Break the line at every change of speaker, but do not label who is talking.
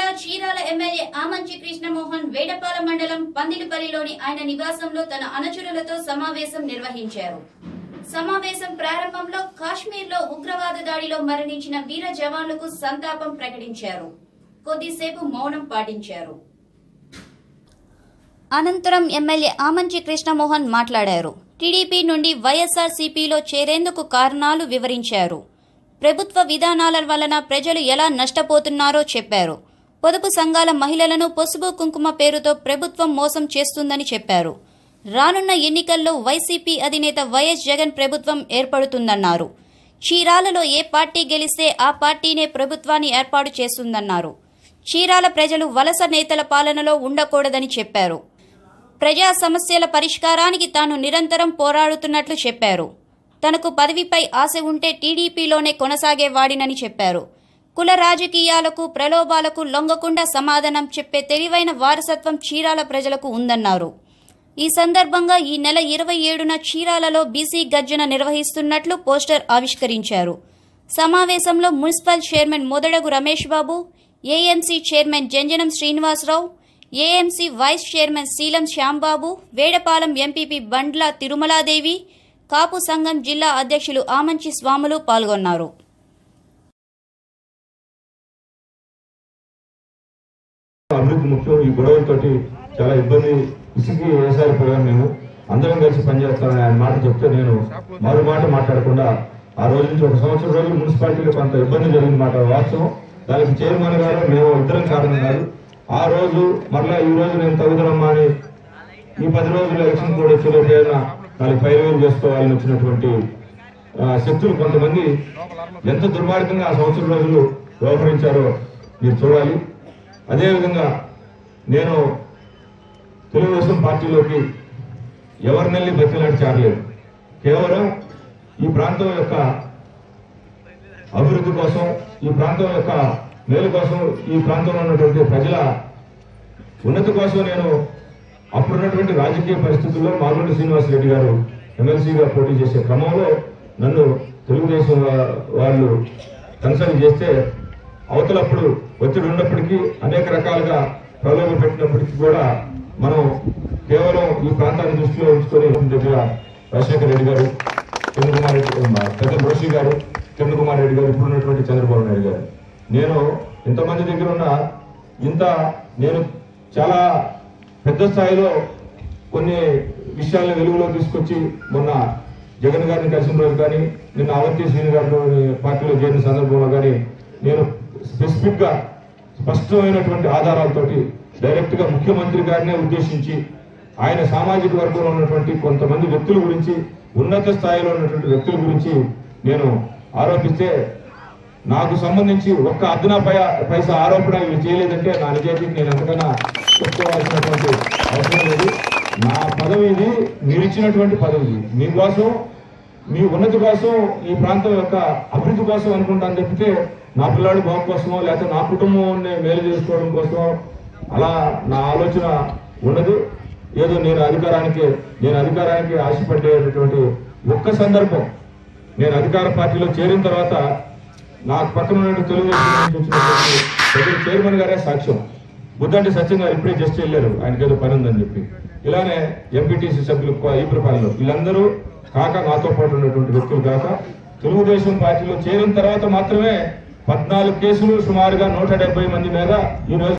జిల్లా చీరాల ఎమ్మెల్యే ఆమంచి కృష్ణమోహన్ వేడపాల మండలం పందిలిపల్లిలోని ఆయన నివాసంలో తన అనుచరులతో సమావేశం నిర్వహించారు. సమావేశం ప్రారంభంలో కాశ్మీర్లో ఉగ్రవాద దాడిలో మరణించిన వీర జవాన్లకు సంతాపం ప్రకటించారు. కొద్దిసేపు మౌనం పాటించారు. అనంతరం ఎమ్మెల్యే ఆమంచి కృష్ణమోహన్ మాట్లాడారు. టీడీపీ నుండి వైఎస్ఆర్ సిపిలో చేరేందుకు కారణాలు వివరించారు. ప్రభుత్వ విధానాల వలన ప్రజలు ఎలా నష్టపోతున్నారో చెప్పారు. పొదుపు సంఘాల మహిళలను పసుపు కుంకుమ పేరుతో ప్రభుత్వం మోసం చేస్తుందని చెప్పారు. రానున్న ఎన్నికల్లో వైసీపీ అధినేత వైఎస్ జగన్ ప్రభుత్వం ఏర్పడుతుందన్నారు. చీరాలలో ఏ పార్టీ గెలిస్తే ఆ పార్టీనే ప్రభుత్వాన్ని ఏర్పాటు చేస్తుందన్నారు. చీరాల ప్రజలు వలస నేతల పాలనలో ఉండకూడదని చెప్పారు. ప్రజా సమస్యల పరిష్కారానికి తాను నిరంతరం పోరాడుతున్నట్లు చెప్పారు. తనకు పదవిపై ఆశ ఉంటే టీడీపీలోనే కొనసాగేవాడినని చెప్పారు. కుల రాజకీయాలకు ప్రలోభాలకు లొంగకుండా సమాధానం చెప్పే తెలివైన వారసత్వం చీరాల ప్రజలకు ఉందన్నారు. ఈ సందర్భంగా ఈ నెల ఇరవై ఏడున చీరాలలో బీసీ గర్జన నిర్వహిస్తున్నట్లు పోస్టర్ ఆవిష్కరించారు. సమావేశంలో municipal chairman Modadugu Ramesh Babu AMC chairman Janjanam Srinivasarao AMC vice chairman Seelam Shyambabu Vedapalem MPP Bandla Thirumaladevi Kapu సంఘం జిల్లా అధ్యక్షులు ఆమంచి స్వాములు పాల్గొన్నారు.
అభివృద్ధి ముఖ్యం. ఈ గొడవలతోటి చాలా ఇబ్బంది ఇసుకి వ్యవసాయపోయాం మేము. అందరం కలిసి పనిచేస్తామని ఆయన మాట చెప్తే నేను మరో మాట మాట్లాడకుండా ఆ రోజు నుంచి ఒక సంవత్సరం రోజులు మున్సిపాలిటీలో కొంత ఇబ్బంది జరిగింది మాట వాస్తవం. దానికి చైర్మన్ గారు మేము ఇద్దరం కారణం కాదు. ఆ రోజు మరలా ఈ రోజు నేను తగుదనమ్మా అని ఈ పది రోజులు ఎలక్షన్ కూడా వచ్చేలోపైనా ఏదైనా ఫైవ్ వేలు చేసుకోవాలని వచ్చినటువంటి శక్తులు కొంతమంది ఎంత దుర్మార్గంగా ఆ సంవత్సరం రోజులు వ్యవహరించారో మీరు చూడాలి. అదేవిధంగా నేను తెలుగుదేశం పార్టీలోకి ఎవరినెళ్ళి బతిలాంటి చేరలేదు. కేవలం ఈ ప్రాంతం యొక్క అభివృద్ధి కోసం ఈ ప్రాంతం యొక్క మేలు కోసం ఈ ప్రాంతంలో ఉన్నటువంటి ప్రజల ఉన్నతి కోసం నేను అప్పుడున్నటువంటి రాజకీయ పరిస్థితుల్లో పాల్గొండి శ్రీనివాస్ రెడ్డి గారు ఎమ్మెల్సీగా పోటీ చేసే క్రమంలో నన్ను తెలుగుదేశం వాళ్ళు కన్సల్ట్ చేస్తే అవతలప్పుడు ఒత్తిడి ఉన్నప్పటికీ అనేక రకాలుగా ప్రలోభ పెట్టినప్పటికీ కూడా మనం కేవలం ఈ ప్రాంతాన్ని దృష్టిలో ఉంచుకొని దగ్గర రాజశేఖర రెడ్డి గారు చంద్రకుమార్ రెడ్డి పెద్ద రోషి గారు చంద్రకుమార్ రెడ్డి గారు ఇప్పుడు ఉన్నటువంటి చంద్రబాబు నాయుడు గారు. నేను ఇంతమంది దగ్గర ఉన్న ఇంత నేను చాలా పెద్ద స్థాయిలో కొన్ని విషయాలను వెలుగులో తీసుకొచ్చి మొన్న జగన్ గారిని కలిసిన రోజు కానీ నిన్న అవంతి శ్రీని గారిని పార్టీలో చేరిన సందర్భంలో కానీ నేను స్పెసిఫిక్గా స్పష్టమైనటువంటి ఆధారాలతోటి డైరెక్ట్గా ముఖ్యమంత్రి గారినే ఉద్దేశించి ఆయన సామాజిక వర్గంలో ఉన్నటువంటి కొంతమంది వ్యక్తుల గురించి ఉన్నత స్థాయిలో ఉన్నటువంటి వ్యక్తుల గురించి నేను ఆరోపిస్తే నాకు సంబంధించి ఒక్క అదనా పై పైసా ఆరోపణ ఇవి చేయలేదంటే నా నిజాయితీకి నేను ఎంతకన్నా చెప్పుకోవాల్సినటువంటి అవసరం లేదు. నా పదవి ఇది మీరు ఇచ్చినటువంటి పదవి మీకోసం మీ ఉన్నతి కోసం ఈ ప్రాంతం యొక్క అభివృద్ధి కోసం అనుకుంటాను తప్పితే నా పిల్లాడి బాగు కోసమో లేకపోతే నా కుటుంబాన్ని మేలు చేసుకోవడం కోసం అలా నా ఆలోచన ఉండదు. ఏదో నేను అధికారానికి నేను అధికారానికి ఆశపడేటటువంటి ఒక్క సందర్భం నేను అధికార పార్టీలో చేరిన తర్వాత నాకు పక్కన ఉన్న తెలుగుదేశం చైర్మన్ గారే సాక్ష్యం. బుద్ధంటి సత్యం గారు ఇప్పుడే జస్ట్ వెళ్ళారు. ఆయనకి ఏదో పని ఉందని చెప్పి. ఇలానే ఎంపీటీసీ సభ్యులు కొ- ఈ వీళ్ళందరూ కాక నాతో పాటు ఉన్నటువంటి వ్యక్తులు కాక తెలుగుదేశం పార్టీలో చేరిన తర్వాత మాత్రమే పద్నాలుగు కేసులు సుమారుగా నూట డెబ్బై మంది మీద ఈరోజు